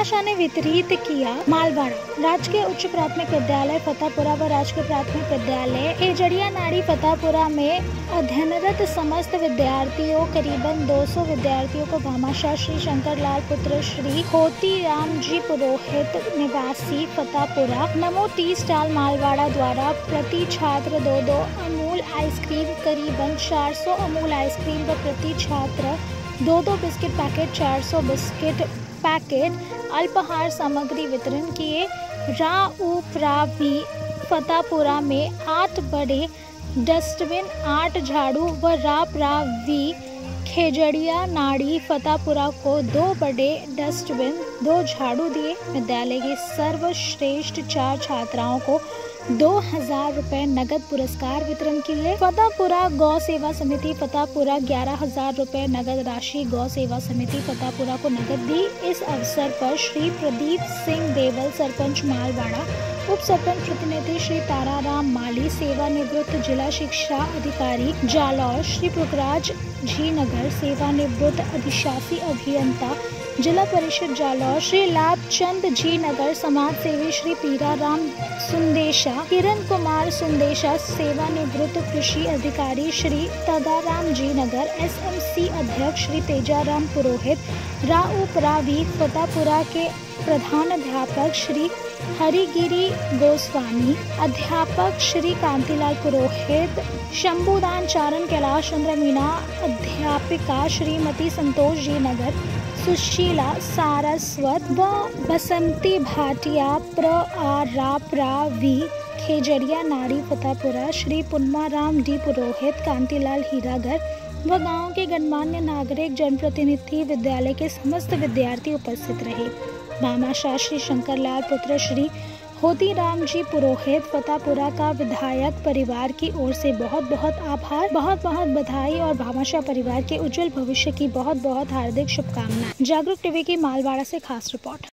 भामाशाह ने वितरित किया मालवाड़ा। राजकीय उच्च प्राथमिक विद्यालय फतेहपुरा व राजकीय प्राथमिक विद्यालय एजड़िया नाड़ी फतेहपुरा में अध्ययनरत समस्त विद्यार्थियों, करीबन 200 विद्यार्थियों को भामाशाह श्री शंकर लाल पुत्र श्री होती राम जी पुरोहित निवासी फतेहपुरा, नमो तीस स्टाल मालवाड़ा द्वारा प्रति छात्र दो दो अमूल आइसक्रीम, करीबन 400 अमूल आइसक्रीम व प्रति छात्र दो दो बिस्किट पैकेट 400 बिस्किट पैकेट अल्पहार सामग्री वितरण किए। राउपरावी फतापुरा में आठ बड़े डस्टबिन, आठ झाड़ू व रापरावी खेजड़िया, नाड़ी, फतापुरा को दो बड़े डस्टबिन, दो झाड़ू दिए। विद्यालय की सर्वश्रेष्ठ चार छात्राओं को दो हज़ार रूपए नगद पुरस्कार वितरण किए। फतेहपुरा गौ सेवा समिति फतेहपुरा ग्यारह हज़ार रूपए नगद राशि गौ सेवा समिति फतेहपुरा को नगद दी। इस अवसर पर श्री प्रदीप सिंह देवल, सरपंच मालवाड़ा, उप सरपंच प्रतिनिधि श्री ताराराम माली, सेवानिवृत्त जिला शिक्षा अधिकारी जालौर, श्री पुखराज जी नगर सेवानिवृत्त अधिशासी अभियंता, जिला परिषद जालौर, श्री लाभ चंद जी नगर समाज सेवी श्री पीरा राम सुंदेशा, किरण कुमार सुंदेशा सेवानिवृत्त कृषि अधिकारी श्री तदाराम जी नगर, एसएमसी अध्यक्ष श्री तेजाराम पुरोहित, राउप रावी फतापुरा के प्रधान अध्यापक श्री हरिगिरी गोस्वामी, अध्यापक श्री कांतिलाल पुरोहित, शंभुदान चारण कैलाश चंद्र मीणा अध्यापिका श्रीमती संतोष जी नगर, सुशीला सारस्वत व बसंती भाटिया प्र आ रा वी खेजड़िया नाड़ी फतेहपुरा, श्री पुन्माराम डी पुरोहित, कांतिलाल हीरागर व गाँव के गणमान्य नागरिक जनप्रतिनिधि विद्यालय के समस्त विद्यार्थी उपस्थित रहे। मामा श्री शंकरलाल पुत्र श्री होती राम जी पुरोहित फतापुरा का विधायक परिवार की ओर से बहुत बहुत आभार। बहुत बहुत बधाई और भामाशाह परिवार के उज्जवल भविष्य की बहुत बहुत हार्दिक शुभकामनाएँ। जागरूक टीवी की मालवाड़ा से खास रिपोर्ट।